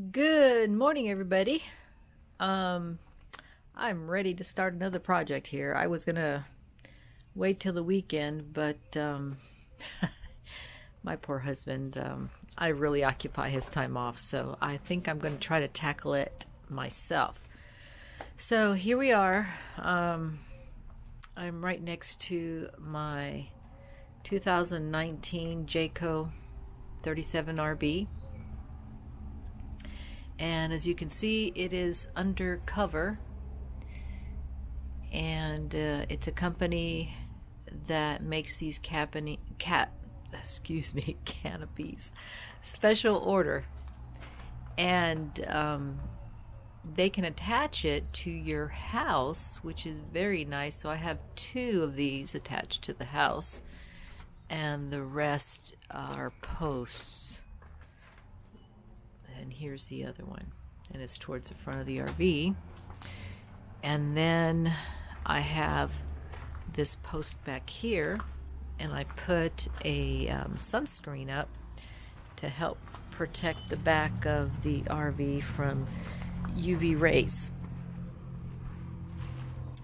Good morning, everybody. Um, I'm ready to start another project here. I was gonna wait till the weekend, but um, my poor husband, um, I really occupy his time off, so I think I'm to try to tackle it myself. So here we are. Um, I'm right next to my 2019 Jayco 37RB and as you can see it is undercover and uh, it's a company that makes these cabin cat excuse me canopies. Special order. And um, they can attach it to your house which is very nice. So I have two of these attached to the house. And the rest are posts here's the other one. And it's towards the front of the RV and then I have this post back here and I put a um, sunscreen up to help protect the back of the RV from UV rays.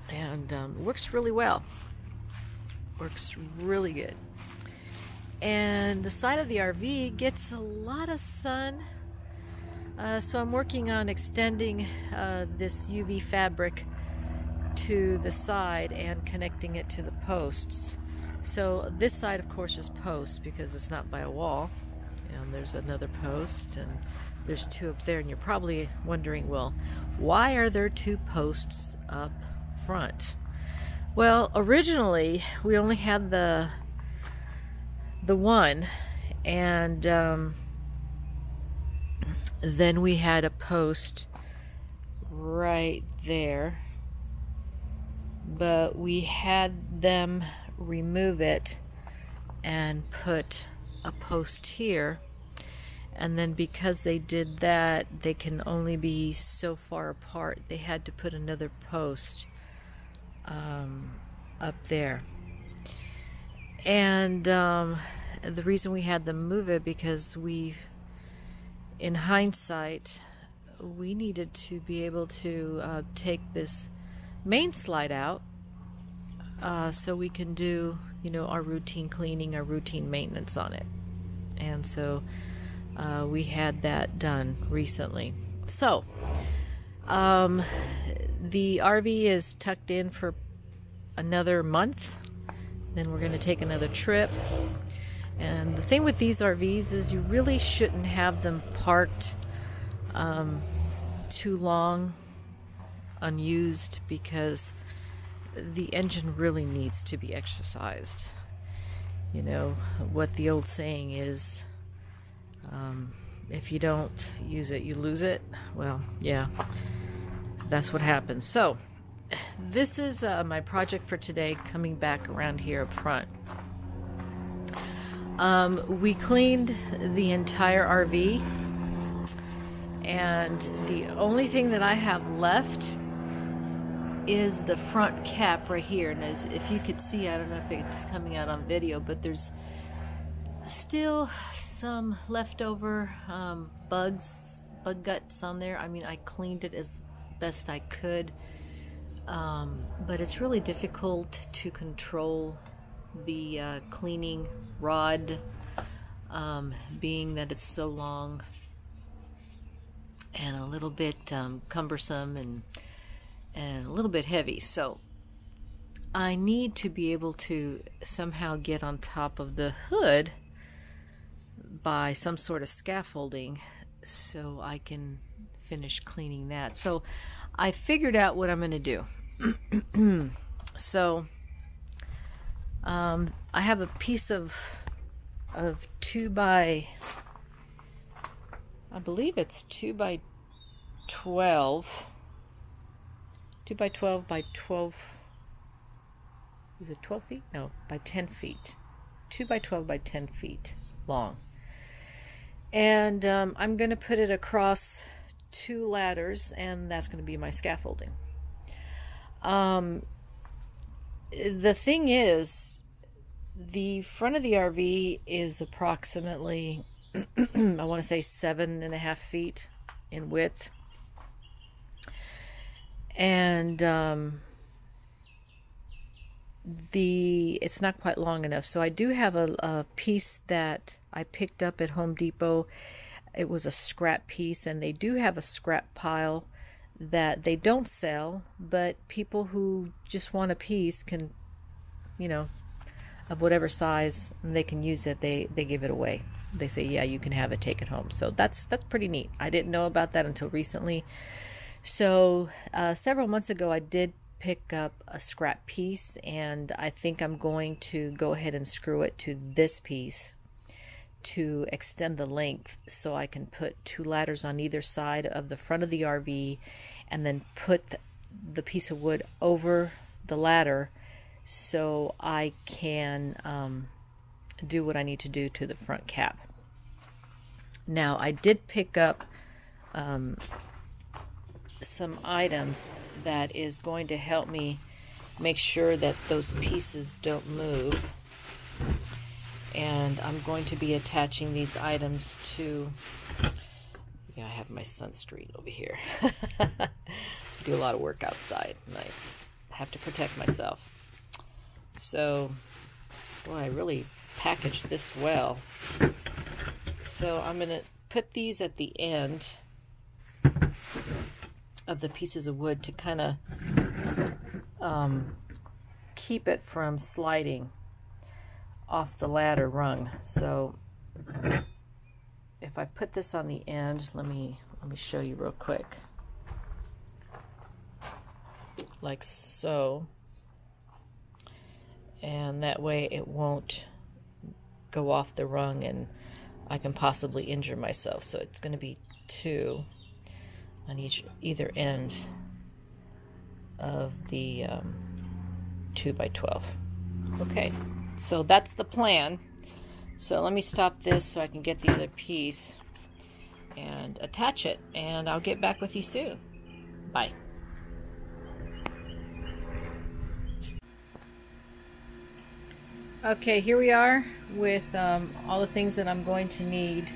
And um, works really well. Works really good. And the side of the RV gets a lot of sun uh, so I'm working on extending uh, this UV fabric to the side and connecting it to the posts. So this side of course is post because it's not by a wall. And there's another post and there's two up there and you're probably wondering, well, why are there two posts up front? Well, originally we only had the the one and um, then we had a post right there. But we had them remove it and put a post here. And then because they did that they can only be so far apart. They had to put another post um, up there. And um, the reason we had them move it because we in hindsight, we needed to be able to uh, take this main slide out uh, so we can do, you know, our routine cleaning, our routine maintenance on it. And so uh, we had that done recently. So um, the RV is tucked in for another month. Then we're going to take another trip. And the thing with these RVs is you really shouldn't have them parked um, too long unused because the engine really needs to be exercised. You know, what the old saying is um, if you don't use it, you lose it. Well, yeah, that's what happens. So, this is uh, my project for today coming back around here up front. Um, we cleaned the entire RV, and the only thing that I have left is the front cap right here. And as if you could see, I don't know if it's coming out on video, but there's still some leftover um, bugs, bug guts on there. I mean, I cleaned it as best I could, um, but it's really difficult to control the uh, cleaning rod um, being that it's so long and a little bit um, cumbersome and and a little bit heavy. So I need to be able to somehow get on top of the hood by some sort of scaffolding so I can finish cleaning that. So I figured out what I'm going to do. So um, I have a piece of of two by I believe it's two by twelve. Two by twelve by twelve. Is it twelve feet? No, by ten feet. Two by twelve by ten feet long. And um, I'm going to put it across two ladders, and that's going to be my scaffolding. Um, the thing is, the front of the RV is approximately, I want to say seven and a half feet in width. And um, the it's not quite long enough. So I do have a, a piece that I picked up at Home Depot. It was a scrap piece, and they do have a scrap pile that they don't sell, but people who just want a piece can, you know, of whatever size, and they can use it. They they give it away. They say, yeah, you can have it, take it home. So that's that's pretty neat. I didn't know about that until recently. So uh, several months ago, I did pick up a scrap piece, and I think I'm going to go ahead and screw it to this piece to extend the length so I can put two ladders on either side of the front of the RV and then put the piece of wood over the ladder so I can um, do what I need to do to the front cap. Now, I did pick up um, some items that is going to help me make sure that those pieces don't move. And I'm going to be attaching these items to, yeah, I have my sunscreen over here. do a lot of work outside and I have to protect myself. So, boy, I really packaged this well. So I'm going to put these at the end of the pieces of wood to kind of um, keep it from sliding off the ladder rung. So if I put this on the end, let me let me show you real quick. Like so. And that way it won't go off the rung and I can possibly injure myself. So it's going to be two on each either end of the um, 2 by 12 okay so that's the plan. So let me stop this so I can get the other piece and attach it and I'll get back with you soon. Bye. Okay here we are with um, all the things that I'm going to need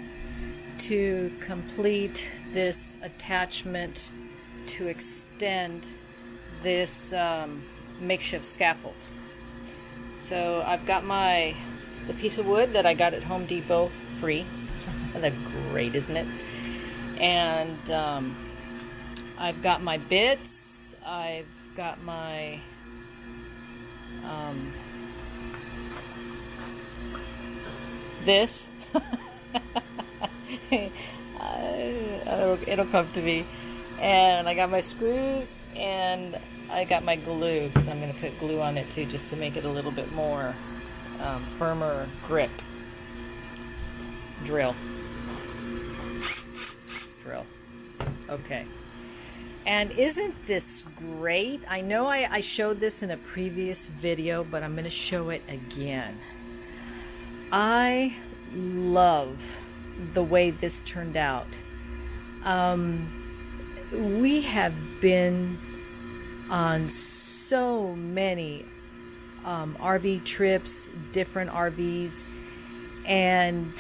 to complete this attachment to extend this um, makeshift scaffold. So I've got my the piece of wood that I got at Home Depot free. That's great, isn't it? And um, I've got my bits. I've got my um, this. uh, it'll come to me. And I got my screws and I got my glue because I'm going to put glue on it too just to make it a little bit more um, firmer grip. Drill. Drill. Okay. And isn't this great? I know I, I showed this in a previous video, but I'm going to show it again. I love the way this turned out. Um, we have been on so many um, RV trips, different RVs, and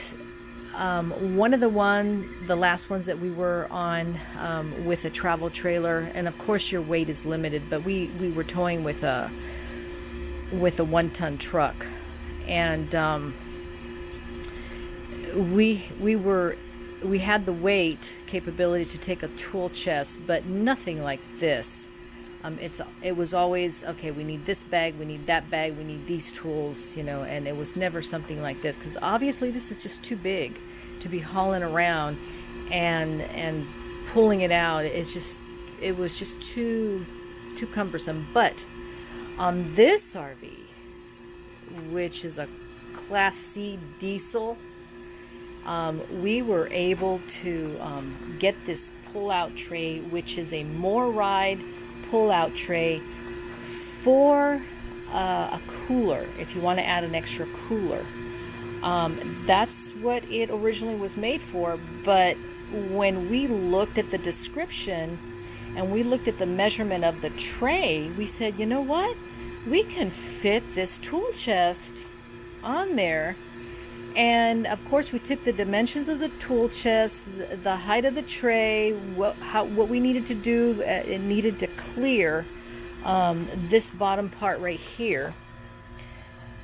um, one of the one, the last ones that we were on um, with a travel trailer, and of course your weight is limited, but we we were towing with a with a one ton truck, and um, we we were we had the weight capability to take a tool chest, but nothing like this. Um, it's it was always okay. We need this bag, we need that bag, we need these tools, you know. And it was never something like this because obviously this is just too big to be hauling around and and pulling it out. It's just it was just too too cumbersome. But on this RV, which is a Class C diesel um, we were able to um, get this pull-out tray, which is a MORryde pull-out tray for uh, a cooler, if you want to add an extra cooler. Um, that's what it originally was made for, but when we looked at the description and we looked at the measurement of the tray, we said, you know what? We can fit this tool chest on there And of course, we took the dimensions of the tool chest, the, height of the tray, what, how, what we needed to do. Uh, it needed to clear um, this bottom part right here.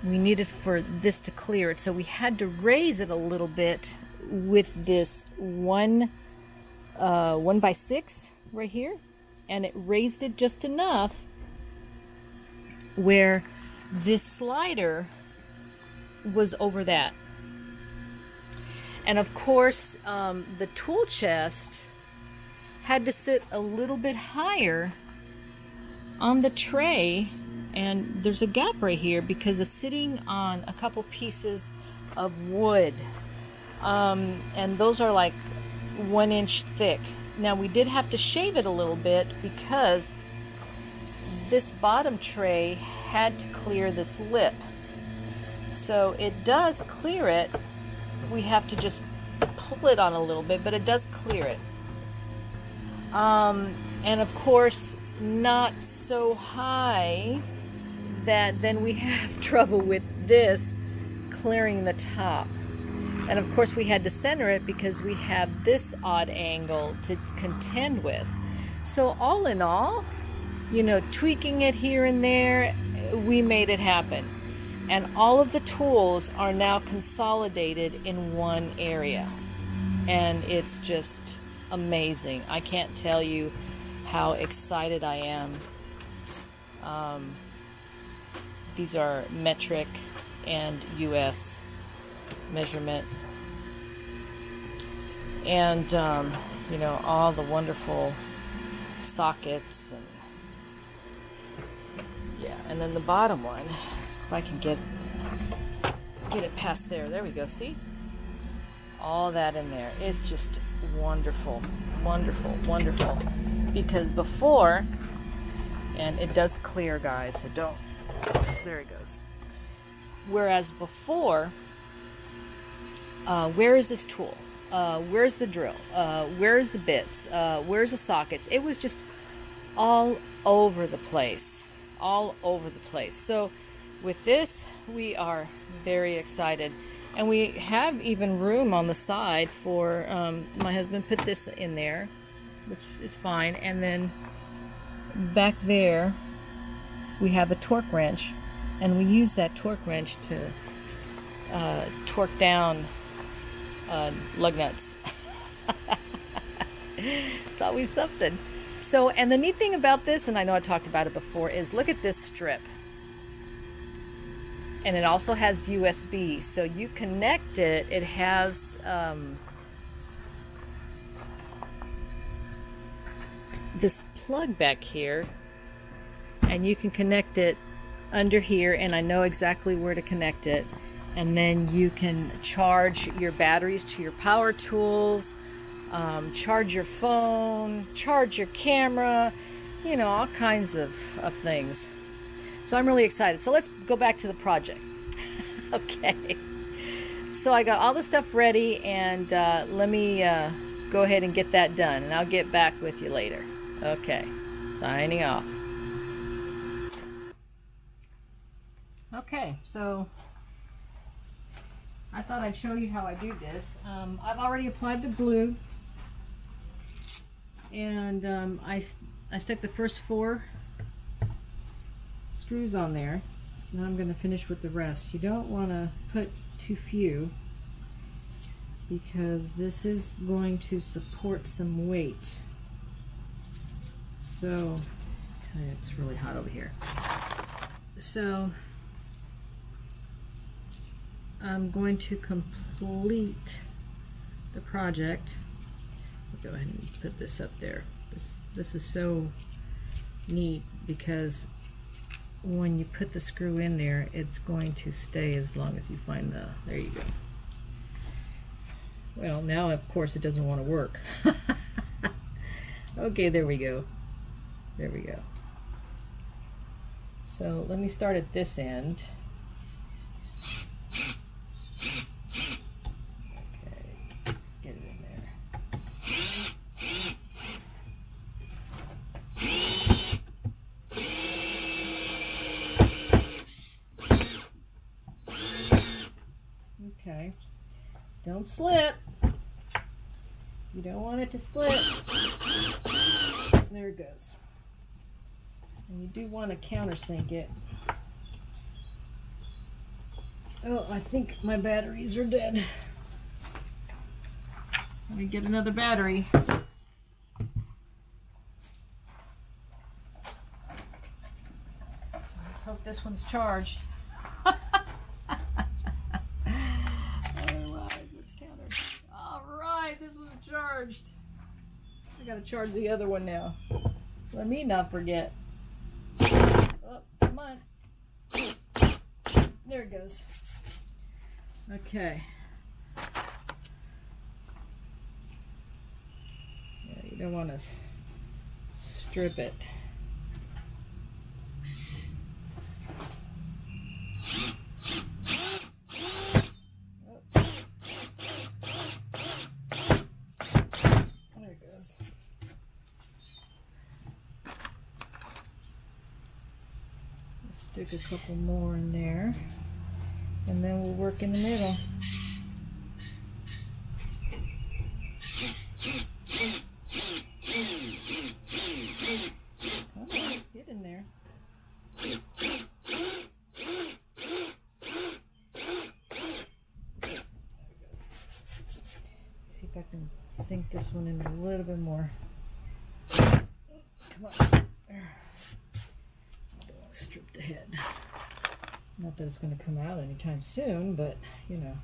We needed for this to clear it. So we had to raise it a little bit with this one, uh, one by six right here. And it raised it just enough where this slider was over that. And of course, um, the tool chest had to sit a little bit higher on the tray. And there's a gap right here because it's sitting on a couple pieces of wood. Um, and those are like one inch thick. Now we did have to shave it a little bit because this bottom tray had to clear this lip. So it does clear it, we have to just pull it on a little bit, but it does clear it. Um, and of course, not so high that then we have trouble with this clearing the top. And of course we had to center it because we have this odd angle to contend with. So all in all, you know, tweaking it here and there, we made it happen and all of the tools are now consolidated in one area. And it's just amazing. I can't tell you how excited I am. Um, these are metric and US measurement. And um, you know all the wonderful sockets and yeah and then the bottom one if I can get get it past there. There we go. See? All that in there. It's just wonderful. Wonderful. Wonderful. Because before, and it does clear, guys, so don't. There it goes. Whereas before, uh, where is this tool? Uh, where's the drill? Uh, where's the bits? Uh, where's the sockets? It was just all over the place. All over the place. So with this, we are very excited. And we have even room on the side for, um, my husband put this in there, which is fine. And then back there, we have a torque wrench. And we use that torque wrench to uh, torque down uh, lug nuts. it's always something. So, and the neat thing about this, and I know I talked about it before, is look at this strip and it also has USB. So you connect it, it has um, this plug back here, and you can connect it under here, and I know exactly where to connect it. And then you can charge your batteries to your power tools, um, charge your phone, charge your camera, you know, all kinds of, of things. So I'm really excited. So let's go back to the project. okay. So I got all the stuff ready and uh, let me uh, go ahead and get that done and I'll get back with you later. Okay. Signing off. Okay, so I thought I'd show you how I do this. Um, I've already applied the glue and um, I, I stuck the first four screws on there. Now I'm going to finish with the rest. You don't want to put too few because this is going to support some weight. So, it's really hot over here. So, I'm going to complete the project. I'll go ahead and put this up there. This, this is so neat because when you put the screw in there, it's going to stay as long as you find the, there you go. Well, now of course it doesn't want to work. okay, there we go. There we go. So let me start at this end. Okay. Don't slip. You don't want it to slip. There it goes. And you do want to countersink it. Oh, I think my batteries are dead. Let me get another battery. Let's hope this one's charged. Charged. I gotta charge the other one now. Let me not forget. There it goes. Okay. Yeah, you don't want to strip it. There it goes. Let's stick a couple more in there. And then we'll work in the middle. Come on, get in there. There it goes. See if I can sink this one in a little bit more. Come on. There. Don't want to strip the head. Not that it's going to come out anytime soon, but you know.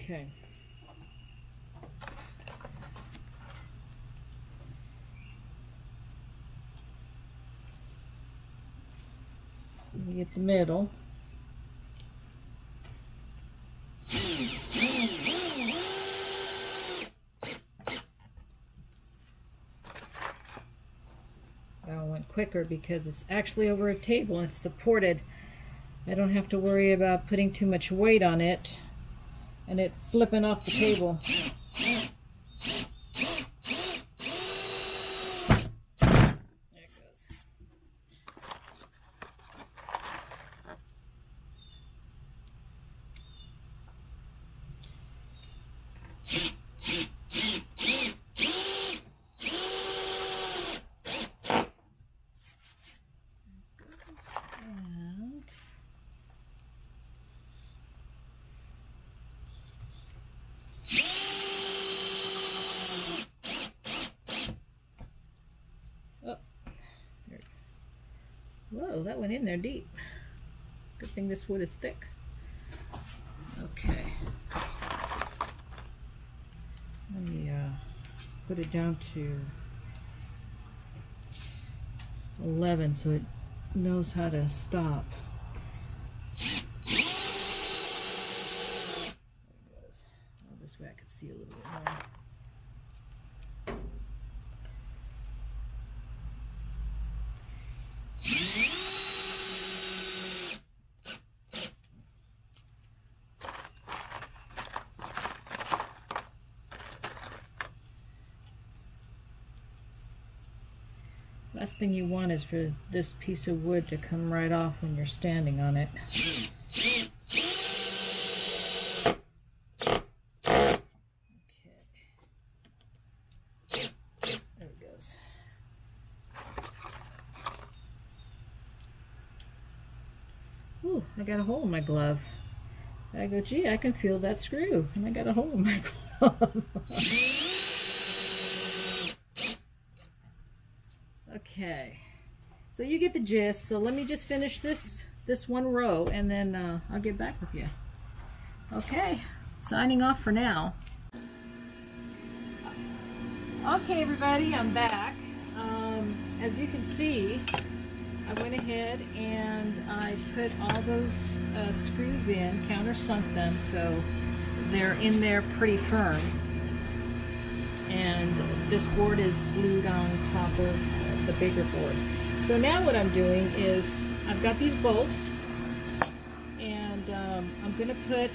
Okay. We get the middle. That went quicker because it's actually over a table and it's supported. I don't have to worry about putting too much weight on it and it flipping off the table. There it goes. And Oh, there. In there deep. Good thing this wood is thick. Okay. Let me uh, put it down to 11 so it knows how to stop. There it goes. Oh, this way I could see a little bit more. Last thing you want is for this piece of wood to come right off when you're standing on it. Okay. There it goes. Ooh, I got a hole in my glove. I go, gee, I can feel that screw. And I got a hole in my glove. Okay, so you get the gist. So let me just finish this this one row, and then uh, I'll get back with you. Okay, signing off for now. Okay, everybody, I'm back. Um, as you can see, I went ahead and I put all those uh, screws in, countersunk them, so they're in there pretty firm. And this board is glued on top of the bigger board. So now what I'm doing is I've got these bolts and um, I'm going to put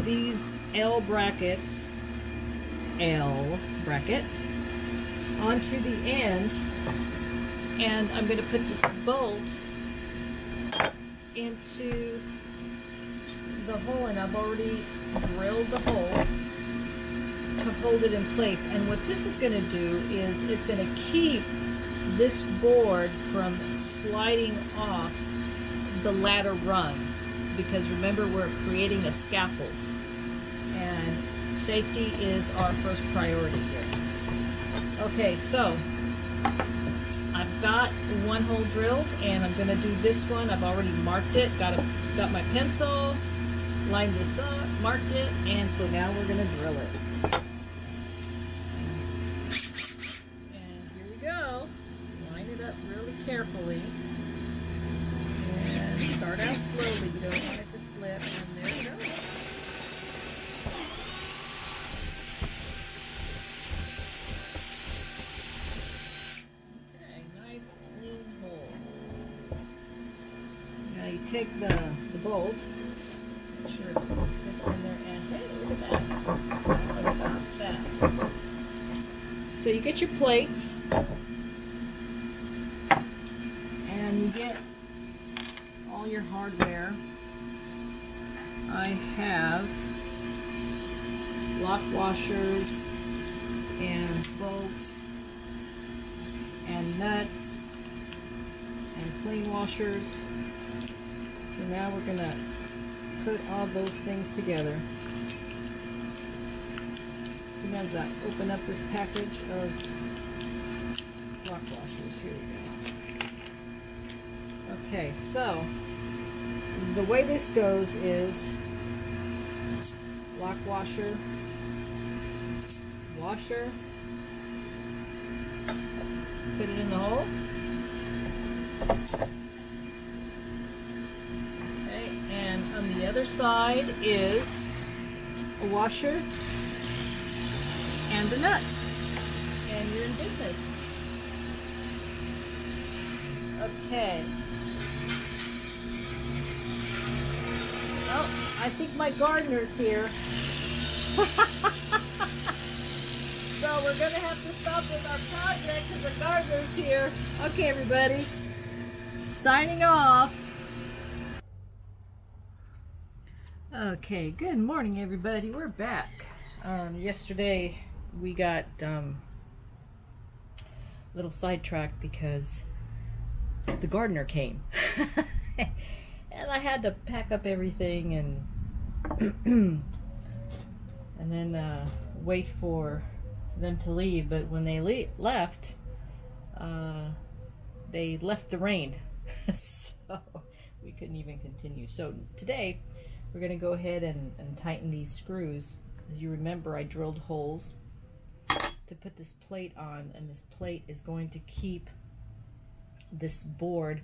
these L brackets, L bracket, onto the end and I'm going to put this bolt into the hole and I've already drilled the hole to hold it in place and what this is going to do is it's going to keep this board from sliding off the ladder rung because remember we're creating a scaffold and safety is our first priority here. Okay, so I've got one hole drilled and I'm gonna do this one. I've already marked it, got, a, got my pencil, lined this up, marked it, and so now we're gonna drill it. So you get your plates, and you get all your hardware. I have lock washers and bolts and nuts and clean washers. So now we're going to put all those things together. Soon as I open up this package of lock washers, here we go. Okay, so the way this goes is lock washer, washer, put it in the hole, Okay, and on the other side is a washer and nut. And you're in business. Okay. Oh, I think my gardener's here. so we're going to have to stop with our project because the gardener's here. Okay, everybody. Signing off. Okay, good morning everybody. We're back. Um, yesterday we got um, a little sidetracked because the gardener came. and I had to pack up everything and and then uh, wait for them to leave. But when they le left, uh, they left the rain. so we couldn't even continue. So today we're going to go ahead and, and tighten these screws. As you remember, I drilled holes to put this plate on, and this plate is going to keep this board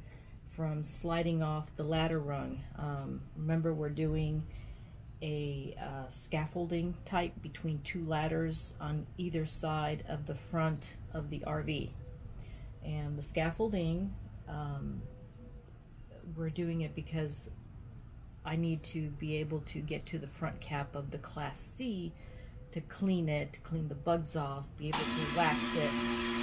from sliding off the ladder rung. Um, remember, we're doing a uh, scaffolding type between two ladders on either side of the front of the RV. And the scaffolding, um, we're doing it because I need to be able to get to the front cap of the Class C to clean it, to clean the bugs off, be able to wax it.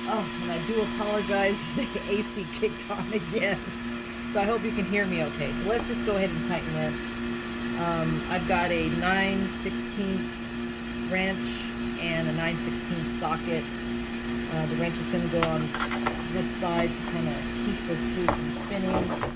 Oh, and I do apologize, the AC kicked on again. So I hope you can hear me okay. So let's just go ahead and tighten this. Um, I've got a 9 16 wrench and a 9 16 socket. Uh, the wrench is going to go on this side to kind of keep the screw from spinning.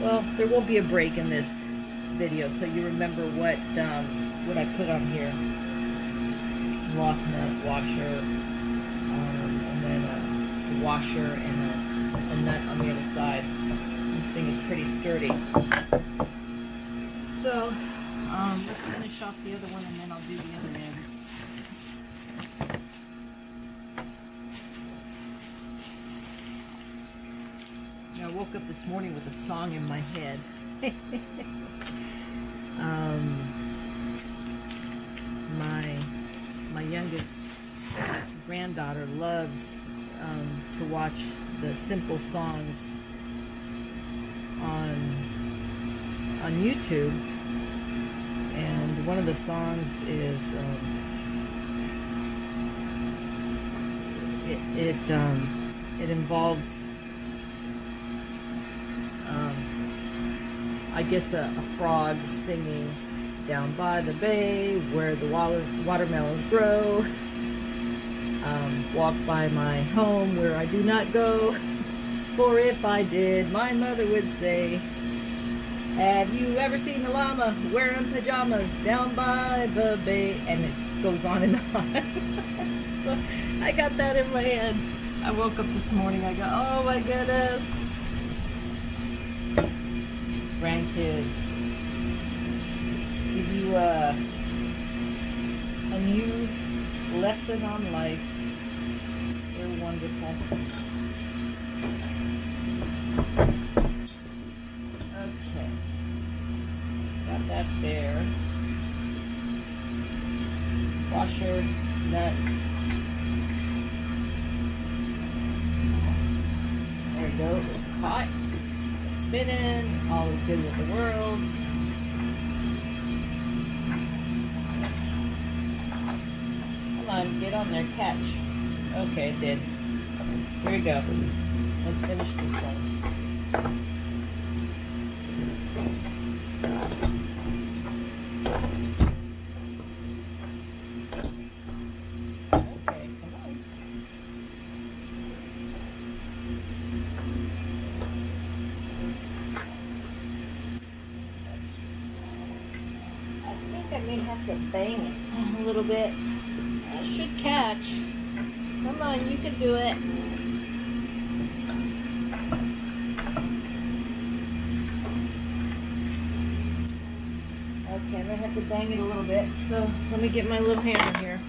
well, there won't be a break in this video, so you remember what, um, what I put on here. Lock nut, washer, um, and then a washer and a, a nut on the other side. This thing is pretty sturdy. So, um, let's finish off the other one and then I'll do the other end. I woke up this morning with a song in my head. um, my my youngest granddaughter loves um, to watch the simple songs on on YouTube, and one of the songs is um, it it, um, it involves um, I guess a, a frog singing down by the bay where the water, watermelons grow. Um, walk by my home where I do not go. For if I did, my mother would say, Have you ever seen a llama wearing pajamas down by the bay? And it goes on and on. so I got that in my head. I woke up this morning, I go, oh my goodness. Grandkids give you a, a new lesson on life. They're wonderful. Okay. Got that there. Washer, nut. The world. on, get on there, catch. Okay, it did. Here we go. Let's finish this one. I may have to bang it a little bit I should catch. Come on, you can do it. Okay, I'm gonna have to bang it a little bit. So let me get my little hammer here.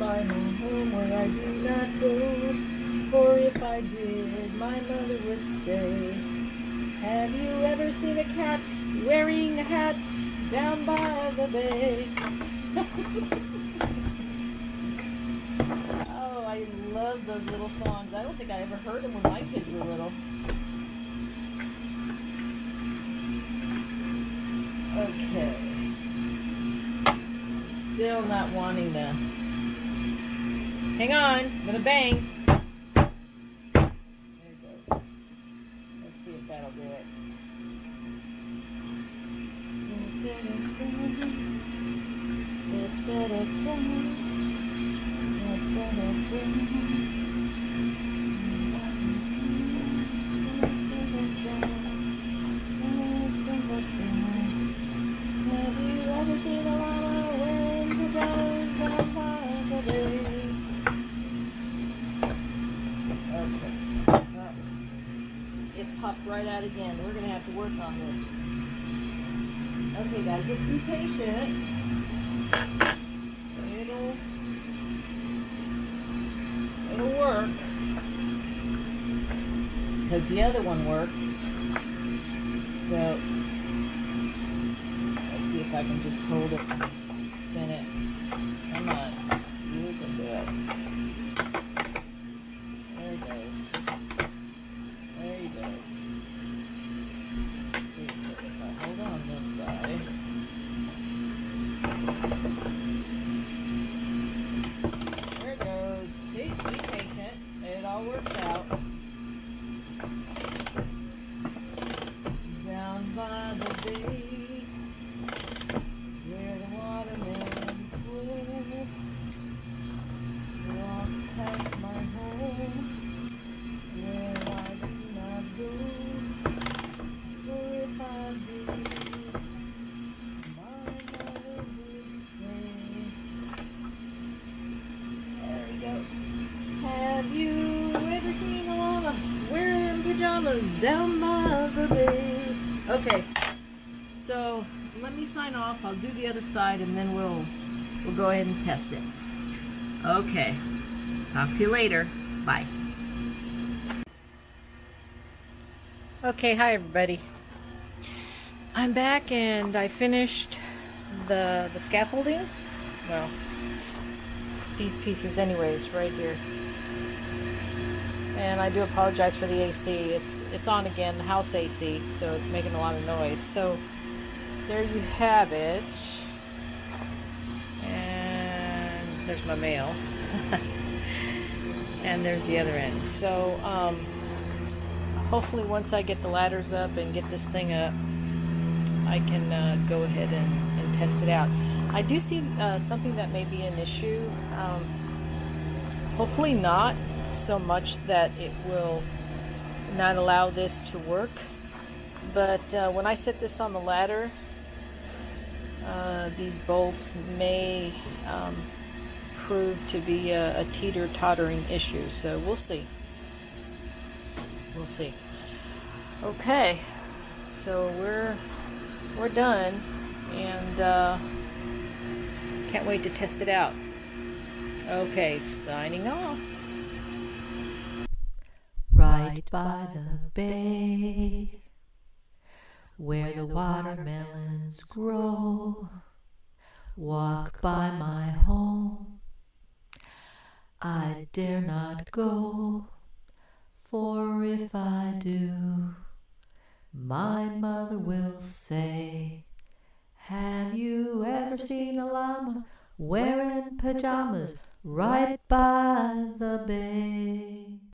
By my home where I do not go, for if I did, my mother would say, Have you ever seen a cat wearing a hat down by the bay? oh, I love those little songs. I don't think I ever heard them when my kids were little. Okay. Still not wanting to. Hang on, I'm gonna bang. Okay, guys, just be patient. It'll, it'll work. Because the other one works. So, let's see if I can just hold it, spin it. Come on. You can do it. down. Okay, so let me sign off. I'll do the other side and then we'll, we'll go ahead and test it. Okay, talk to you later. Bye. Okay, hi everybody. I'm back and I finished the the scaffolding. Well, these pieces anyways, right here. And I do apologize for the AC. It's it's on again, the house AC, so it's making a lot of noise. So there you have it. And there's my mail. and there's the other end. So um, hopefully once I get the ladders up and get this thing up, I can uh, go ahead and, and, test it out. I do see uh, something that may be an issue. Um, hopefully not so much that it will not allow this to work. But uh, when I set this on the ladder, uh, these bolts may um, prove to be a, a teeter-tottering issue. So we'll see. We'll see. Okay, so we're we're done, and uh, can't wait to test it out. Okay, signing off. By the bay, where the watermelons grow, walk by my home. I dare not go, for if I do, my mother will say, Have you ever seen a llama wearing pajamas right by the bay?